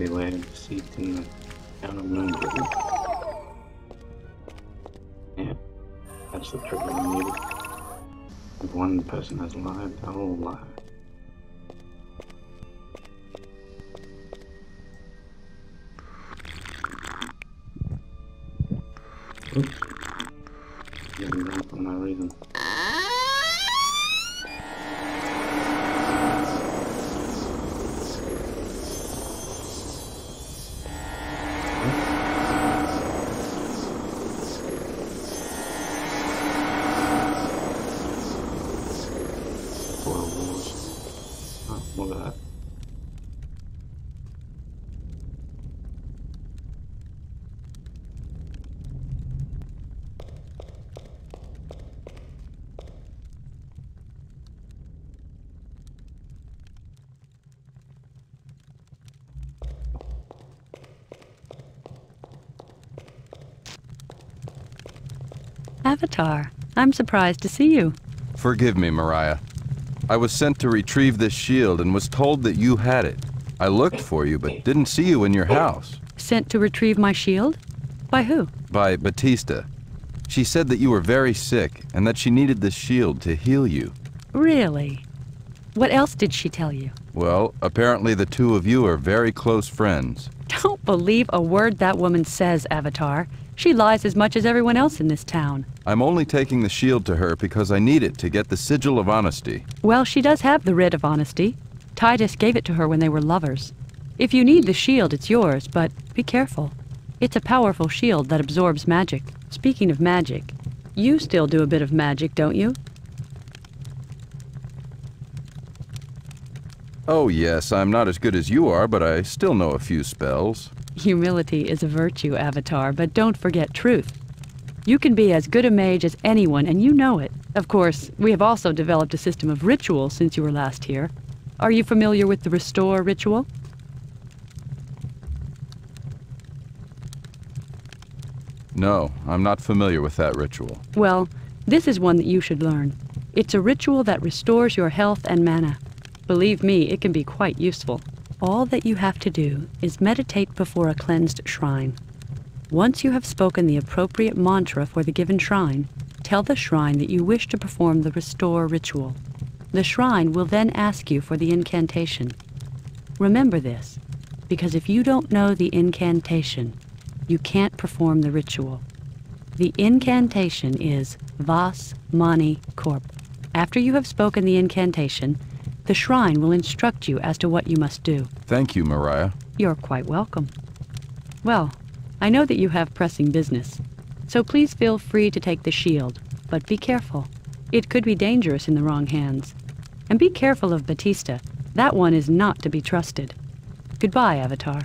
Remember, beware deceit in the town of Moonglow. Yeah, that's the trigger we needed. If one person has lied, the whole lie. Avatar, I'm surprised to see you. Forgive me, Mariah. I was sent to retrieve this shield and was told that you had it. I looked for you, but didn't see you in your house. Sent to retrieve my shield? By who? By Batista. She said that you were very sick and that she needed this shield to heal you. Really? What else did she tell you? Well, apparently the two of you are very close friends. Don't believe a word that woman says, Avatar. She lies as much as everyone else in this town. I'm only taking the shield to her because I need it to get the Sigil of Honesty. Well, she does have the writ of honesty. Titus gave it to her when they were lovers. If you need the shield, it's yours, but be careful. It's a powerful shield that absorbs magic. Speaking of magic, You still do a bit of magic, don't you? Oh, yes, I'm not as good as you are, but I still know a few spells. Humility is a virtue, Avatar, but don't forget truth. You can be as good a mage as anyone, and you know it. Of course, we have also developed a system of ritual since you were last here. Are you familiar with the Restore ritual? No, I'm not familiar with that ritual. Well, this is one that you should learn. It's a ritual that restores your health and mana. Believe me, it can be quite useful. All that you have to do is meditate before a cleansed shrine. Once you have spoken the appropriate mantra for the given shrine, tell the shrine that you wish to perform the restore ritual. The shrine will then ask you for the incantation. Remember this, because if you don't know the incantation, you can't perform the ritual. The incantation is Vas Mani Corp. After you have spoken the incantation, the shrine will instruct you as to what you must do. Thank you, Mariah. You're quite welcome. Well, I know that you have pressing business, so please feel free to take the shield, but be careful. It could be dangerous in the wrong hands. And be careful of Batista. That one is not to be trusted. Goodbye, Avatar.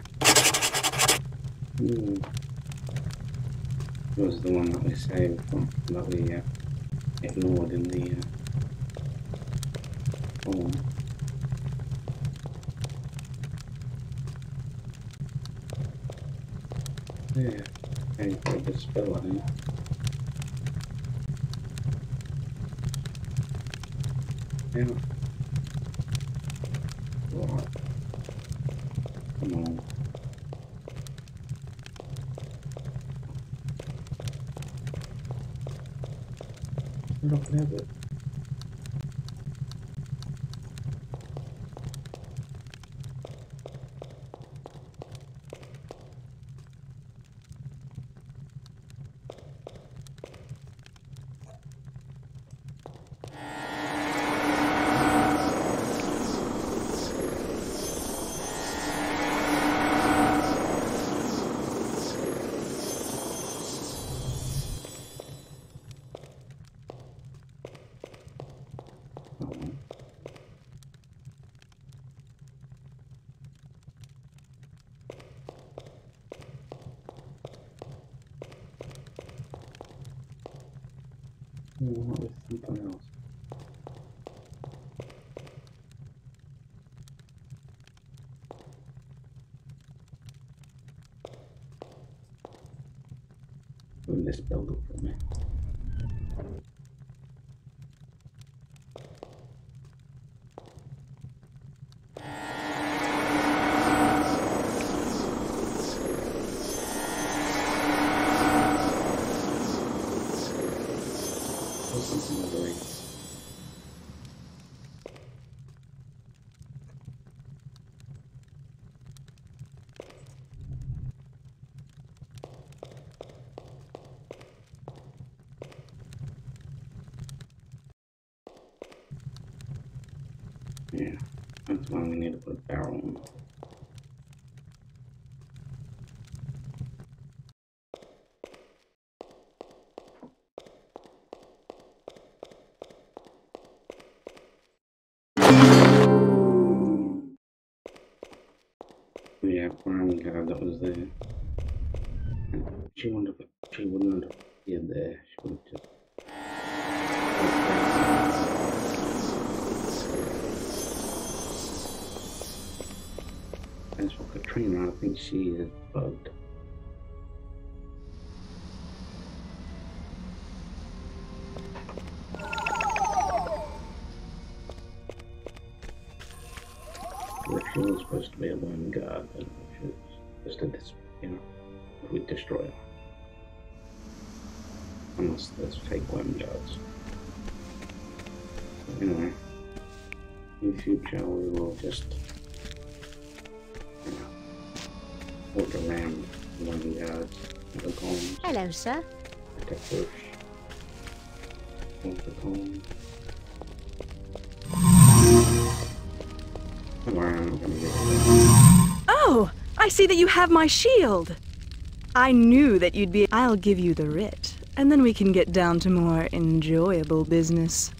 Hmm. Was the one that we saved from that we uh, ignored in the uh, form. Yeah, I put the spell on it. Yeah. Come on. We're not have it. Why we need to put a barrel on. Supposed to be a one god, and was just a dis you know, if we destroy her. Unless there's fake worm gods. Anyway, in future we will just you know, walk around one the columns, Hello, sir. like a push. Walk the columns. See that you have my shield. I knew that you'd be. I'll give you the writ. and then we can get down to more enjoyable business.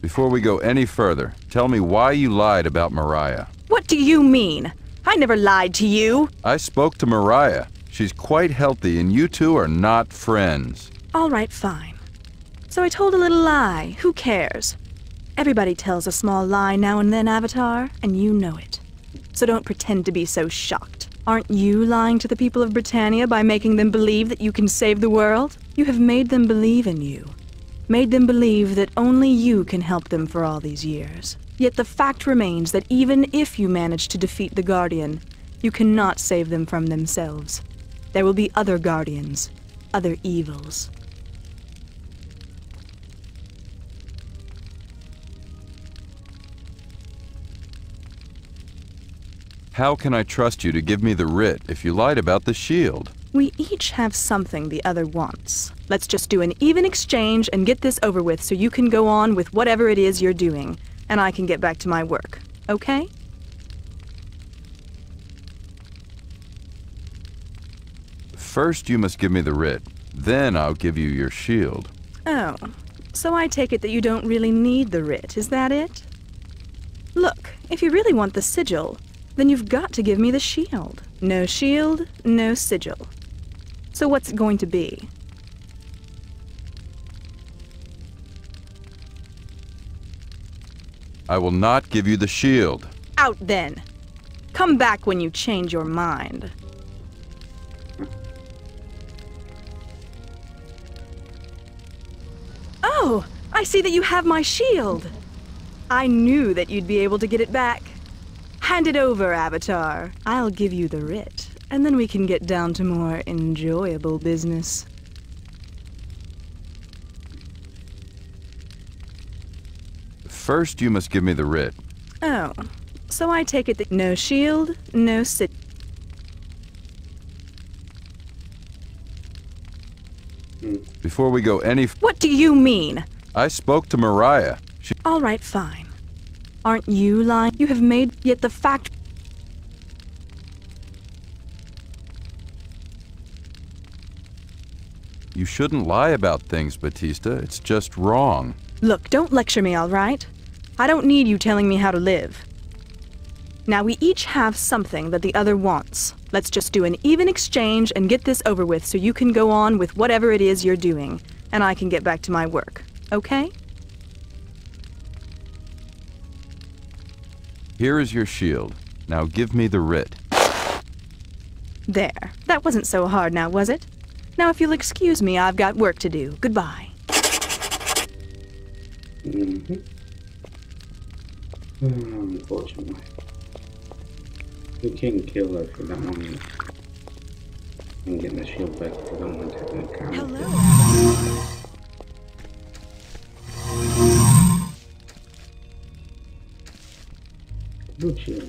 Before we go any further, tell me why you lied about Mariah. What do you mean? I never lied to you. I spoke to Mariah. She's quite healthy, and you two are not friends. All right, fine. So I told a little lie. Who cares? Everybody tells a small lie now and then, Avatar, and you know it. So don't pretend to be so shocked. Aren't you lying to the people of Britannia by making them believe that you can save the world? You have made them believe in you. Made them believe that only you can help them for all these years. Yet the fact remains that even if you manage to defeat the Guardian, you cannot save them from themselves. There will be other Guardians, other evils. How can I trust you to give me the writ if you lied about the shield? We each have something the other wants. Let's just do an even exchange and get this over with so you can go on with whatever it is you're doing, and I can get back to my work. Okay? First, you must give me the writ. Then I'll give you your shield. Oh, so I take it that you don't really need the writ, is that it? Look, if you really want the sigil, then you've got to give me the shield. No shield, no sigil. So what's it going to be? I will not give you the shield. Out then. Come back when you change your mind. Oh, I see that you have my shield. I knew that you'd be able to get it back. Hand it over, Avatar. I'll give you the writ, and then we can get down to more enjoyable business. First, you must give me the writ. Oh, so I take it that no shield, no sit. Before we go any f- What do you mean? I spoke to Mariah. She All right, fine. Aren't you lying? You have made yet the fact. You shouldn't lie about things, Batista. It's just wrong. Look, don't lecture me, all right? I don't need you telling me how to live. Now, we each have something that the other wants. Let's just do an even exchange and get this over with so you can go on with whatever it is you're doing, and I can get back to my work. Okay? Here is your shield. Now give me the writ. There. That wasn't so hard now, was it? Now, if you'll excuse me, I've got work to do. Goodbye. Mm-hmm. Unfortunately. We can kill her if we don't want to. And get the shield back if we don't want to take no Зачем?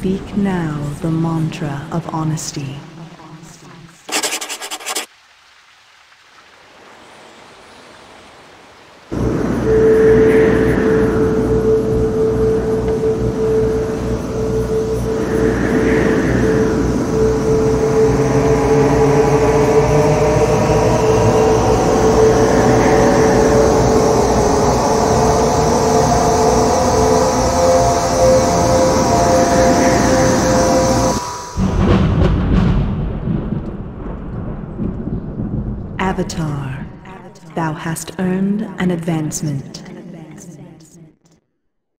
Speak now the mantra of honesty. Advancement.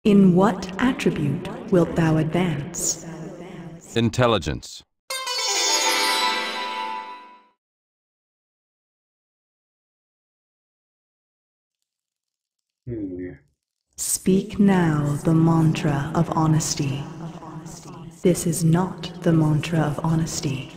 In what attribute wilt thou advance? Intelligence. Speak now the mantra of honesty. This is not the mantra of honesty.